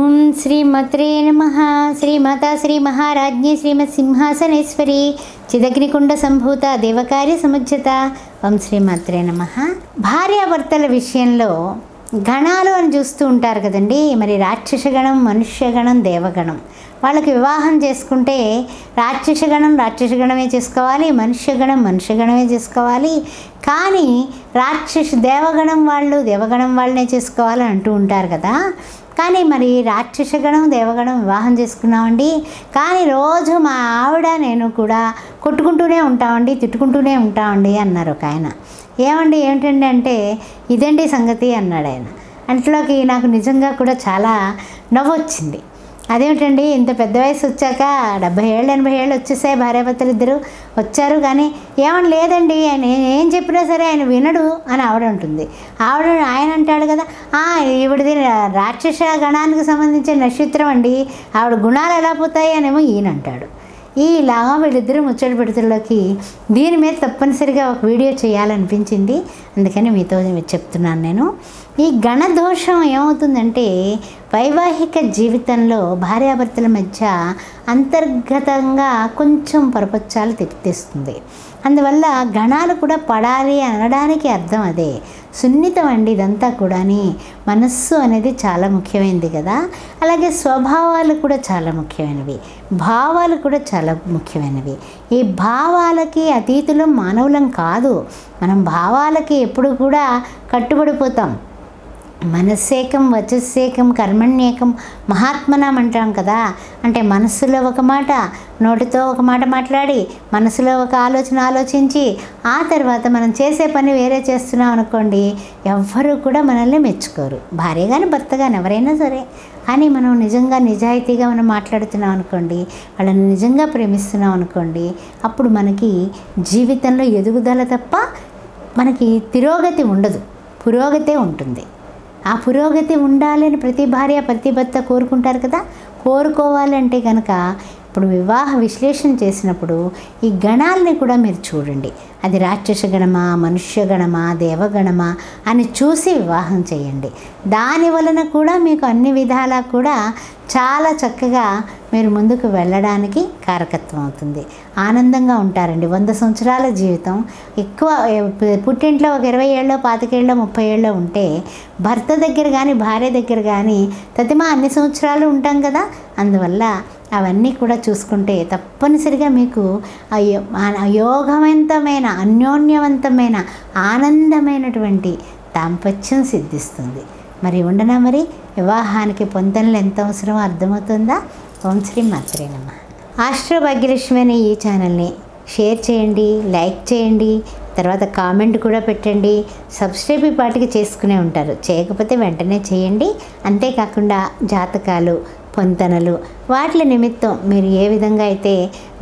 ఓం శ్రీమత్రే నమ. శ్రీమాతా శ్రీ మహారాజ్ఞి శ్రీమత్ సింహాసనేశ్వరి. చిదగ్నికుండ సంభూత దేవకార్య సముజ్జత ఓం శ్రీమత్రే నమ. భార్యాభర్తల విషయంలో గణాలు అని చూస్తూ ఉంటారు కదండి. మరి రాక్షసగణం మనుష్యగణం దేవగణం వాళ్ళకి వివాహం చేసుకుంటే రాక్షసగణం రాక్షసగణమే చేసుకోవాలి. మనుష్యగణం మనుష్యగణమే చేసుకోవాలి. కానీ రాక్షస దేవగణం వాళ్ళు దేవగణం వాళ్ళనే చేసుకోవాలని అంటూ ఉంటారు కదా. కానీ మరి రాక్షసగణం దేవగణం వివాహం చేసుకున్నామండి. కానీ రోజు మా ఆవిడ నేను కూడా కొట్టుకుంటూనే ఉంటామండి తిట్టుకుంటూనే ఉంటామండి అన్నారు ఒక ఆయన. ఏమండి ఏమిటండి అంటే ఇదండి సంగతి అన్నాడు ఆయన. అంట్లోకి నాకు నిజంగా కూడా చాలా నవ్వొచ్చింది. అదేమిటండి? ఇంత పెద్ద వయసు వచ్చాక డెబ్బై ఏళ్ళు ఎనభై ఏళ్ళు వచ్చేసాయి భార్యాభర్తలు ఇద్దరు వచ్చారు కానీ ఏమని లేదండి? ఆయన ఏం చెప్పినా సరే ఆయన వినడు అని ఆవిడ ఉంటుంది ఆవిడ ఆయన అంటాడు కదా ఈవిడిది ఈవిడది రాక్షస గణానికి సంబంధించిన నక్షత్రం అండి. ఆవిడ గుణాలు ఎలా పోతాయి? అనేమో ఈయన అంటాడు. ఈలాగా వీళ్ళిద్దరూ ముచ్చట పెడుతుల్లోకి దీని మీద తప్పనిసరిగా ఒక వీడియో చేయాలనిపించింది. అందుకని మీతో చెప్తున్నాను నేను. ఈ గణదోషం ఏమవుతుందంటే వైవాహిక జీవితంలో భార్యాభర్తల మధ్య అంతర్గతంగా కొంచెం పరపచ్చాలు తెప్పిస్తుంది. అందువల్ల గణాలు కూడా పడాలి అనడానికి అర్థం అదే. సున్నితం అండి ఇదంతా కూడాని. మనస్సు అనేది చాలా ముఖ్యమైనది కదా. అలాగే స్వభావాలు కూడా చాలా ముఖ్యమైనవి. భావాలు కూడా చాలా ముఖ్యమైనవి. ఈ భావాలకి అతీతులం మానవులం కాదు. మనం భావాలకి ఎప్పుడు కూడా కట్టుబడిపోతాం. మనస్సేకం వచస్సేకం కర్మణ్యేకం మహాత్మనం అంటాం కదా. అంటే మనస్సులో ఒక మాట నోటితో ఒక మాట మాట్లాడి మనసులో ఒక ఆలోచన ఆలోచించి ఆ తర్వాత మనం చేసే పని వేరే చేస్తున్నాం అనుకోండి ఎవ్వరూ కూడా మనల్ని మెచ్చుకోరు. భార్య కానీ భర్త కానీ ఎవరైనా సరే. కానీ మనం నిజంగా నిజాయితీగా మనం మాట్లాడుతున్నాం అనుకోండి వాళ్ళని నిజంగా ప్రేమిస్తున్నాం అనుకోండి అప్పుడు మనకి జీవితంలో ఎదుగుదల తప్ప మనకి తిరోగతి ఉండదు. పురోగతే ఉంటుంది. ఆ పురోగతి ఉండాలని ప్రతి భార్య ప్రతి భర్త కోరుకుంటారు కదా? కోరుకోవాలంటే కనుక ఇప్పుడు వివాహ విశ్లేషణ చేసినప్పుడు ఈ గణాలని కూడా మీరు చూడండి. అది రాక్షస గణమా మనుష్య గణమా దేవగణమా అని చూసి వివాహం చేయండి. దాని వలన కూడా మీకు అన్ని విధాలా కూడా చాలా చక్కగా మీరు ముందుకు వెళ్ళడానికి కారకత్వం అవుతుంది. ఆనందంగా ఉంటారండి. వంద సంవత్సరాల జీవితం. ఎక్కువ పుట్టింట్లో ఒక ఇరవై ఏళ్ళో పాతికేళ్ళో ముప్పై ఏళ్ళో ఉంటే భర్త దగ్గర కానీ భార్య దగ్గర కానీ తతిమా అన్ని సంవత్సరాలు ఉంటాం కదా? అందువల్ల అవన్నీ కూడా చూసుకుంటే తప్పనిసరిగా మీకు ఆ యోగవంతమైన అన్యోన్యవంతమైన ఆనందమైనటువంటి దాంపత్యం సిద్ధిస్తుంది. మరి ఉండనా మరి? వివాహానికి పొంతనలు ఎంత అవసరమో అర్థమవుతుందా? ఓం శ్రీ మాత్రే నమ ఆస్ట్రో భాగ్యలక్ష్మి అనే ఈ ఛానల్ని షేర్ చేయండి లైక్ చేయండి తర్వాత కామెంట్ కూడా పెట్టండి సబ్స్క్రైబ్ ఈ పాటికి చేసుకునే ఉంటారు. చేయకపోతే వెంటనే చేయండి. అంతేకాకుండా జాతకాలు పొంతనలు వాటి నిమిత్తం మీరు ఏ విధంగా అయితే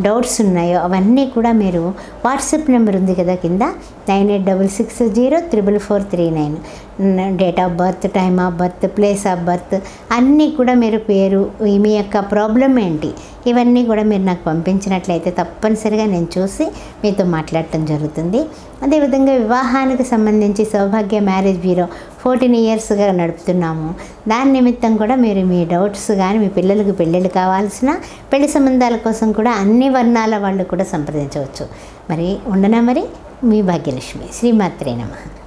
డౌట్స్ ఉన్నాయో అవన్నీ కూడా మీరు వాట్సాప్ నెంబర్ ఉంది కదా కింద nine eight double six zero triple four three nine. Date of birth time of birth place of birth అన్నీ కూడా మీరు పేరు మీ యొక్క ప్రాబ్లం ఏంటి? ఇవన్నీ కూడా మీరు నాకు పంపించినట్లయితే తప్పనిసరిగా నేను చూసి మీతో మాట్లాడటం జరుగుతుంది. అదేవిధంగా వివాహానికి సంబంధించి సౌభాగ్య మ్యారేజ్ బ్యూరో ఫోర్టీన్ ఇయర్స్గా నడుపుతున్నాము. దాని నిమిత్తం కూడా మీరు మీ డౌట్స్ కానీ మీ పిల్లలకు పెళ్ళిళ్ళు కావాల్సిన పెళ్ళి సంబంధాల కోసం కూడా అన్ని వర్ణాల వాళ్ళు కూడా సంప్రదించవచ్చు. మరి ఉండనా మరి? మీ భాగ్యలక్ష్మి. శ్రీమాత్రే నమ.